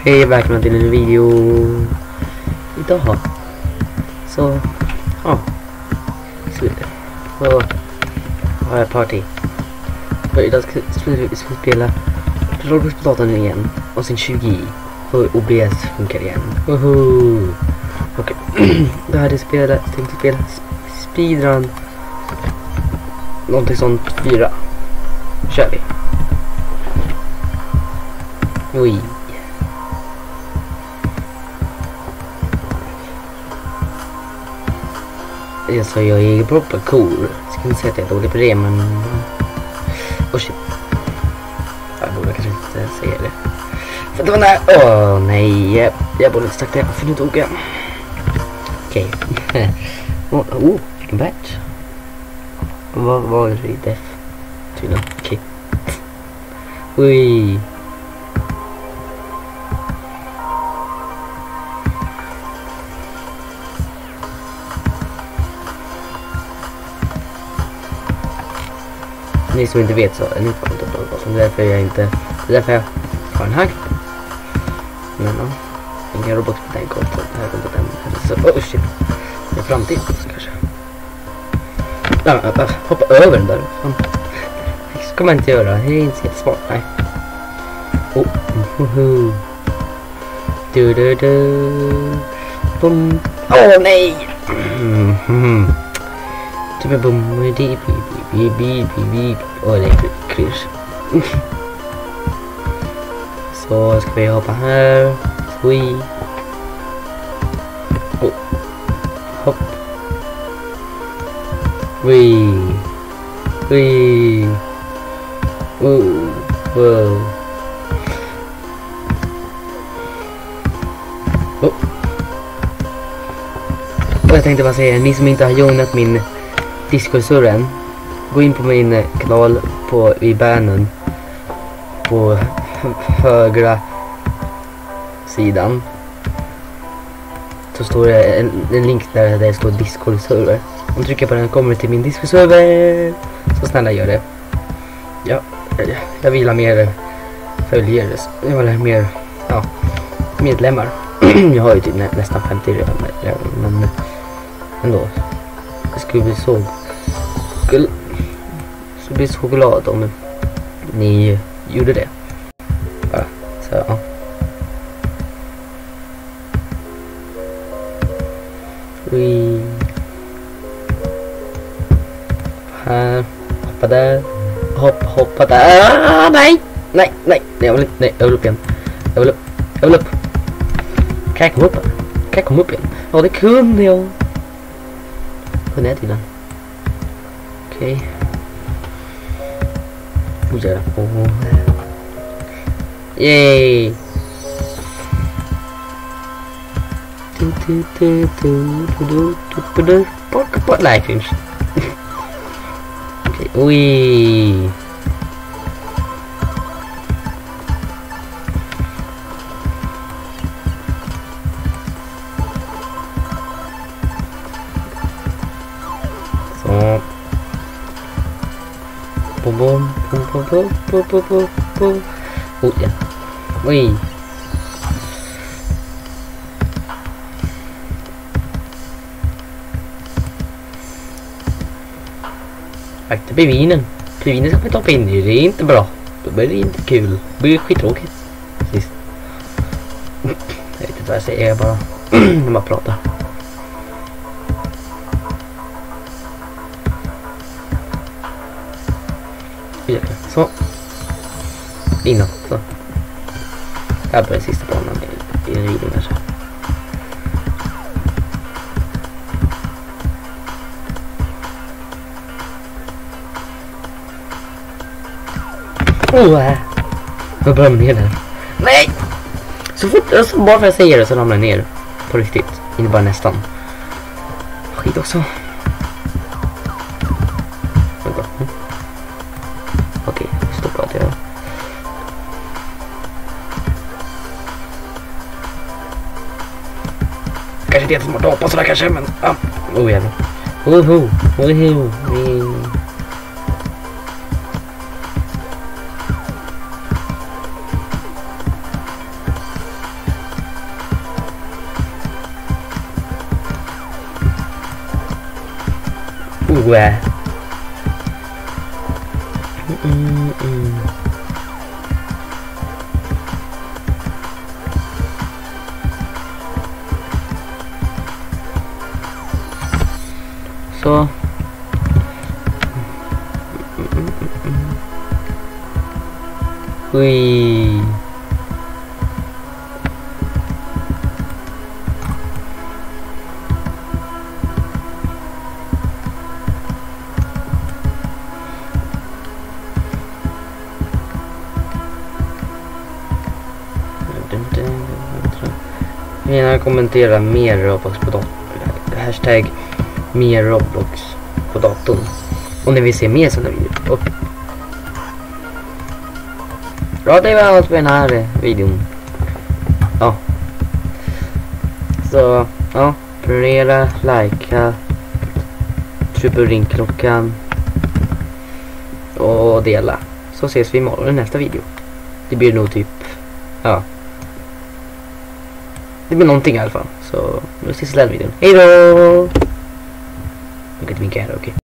Hej och välkomna till en video idag. Så, ja. Slutet. Så har jag party. För idag ska vi spela Roblox på datorn igen. Och sen 20 för OBS funkar igen. Woho! Och då hade jag spelat, tänkte spela speedrun. Någonting sånt, fyra. kör vi. Oj. Alltså jag är proper cool. Jag ska inte säga att jag är dålig på det men... Oh shit. Jag borde kanske inte säga det. För det var när.. Åh oh, nej. Jag borde inte sagt det för nu dog jag. Okej. Okay. oh, oh, vilken batch. Vad var det i def? Tydligen. Okej. Okay. Ui. Ni som inte vet så är ni konto på Roblox. Det är därför jag inte... Det är därför jag har en hack. Men ja. Ingen Roblox på den kontot. Det här kontot den. Så, oh shit. Det är framtid kanske. Ja, ja, hoppa över den där. Fan. Det ska man inte göra. Det är inte helt smart. Nej. Oh. Uh. Du du du. Bum. Åh oh, nej! Mm -hmm. Typ bum. Di bi bi bi bi det är kryss. Så ska vi hoppa här. Sweet. Oh. Hopp. Wee. Wee. Wow. Wow. Oh. Och jag tänkte bara säga, ni som inte har joinat min Discord-server än. Gå in på min eh, kanal på, i bannern. På högra sidan. Så står det en, en link där, det står Discord-server. Om du trycker på den kommer du till min Discord-server. Så snälla gör det. Ja, eh, jag vill ha mer följare. Jag vill ha mer ja, medlemmar. jag har ju typ nä nästan 50 redan. Men ändå. Jag skulle bli så Skulle, så bli så glad om ni gjorde det. Ja, så ja. Vi här, hoppa där, hopp, hoppa där. Ah, nej, nej, nej, jag vill inte, nej, jag vill upp igen. Jag vill upp, jag vill upp. Kan jag komma upp? Kan jag komma upp igen? Ja, det kunde jag. Kunde jag tydligen. Okej. Okay. Who's that? Oh. Yay! Porca pot life, gente. okay. Ui! Só. Bom, bom, bom, bom, bom, bom, bom, bom, bom. Oh, ja. Oj. Akta pingvinen. Pingvinen ska man ta in i. Det är inte bra. Då blir det inte kul. Det blir skittråkigt. Sist. Jag vet inte vad jag säger. Jag bara... när man pratar. Innan. Så. Här börjar sista banan i, i en ridning kanske. Oh, äh. Jag börjar ner där. Nej! Så fort, alltså, bara för att jag säger det så ramlar jag ner. På riktigt. Inte bara nästan. Skit också. kanske inte jättesmart har dapat sådär kanske, men ja. Oh jävlar. Woho, woho, Oh, äh. Mm, mm, mm. Så. Ui. Gärna kommentera mer Roblox på. Hashtag mer Roblox på datorn. Om ni vill se mer sådana videor. Och Ja, det var allt för den här videon. Ja. Så, ja. Prenumerera, likea. Tryck på ringklockan. Och dela. Så ses vi imorgon i nästa video. Det blir nog typ, ja. Det blir någonting i alla fall. Så, nu ses i den videon. Hejdå! Look at me cat. Okay.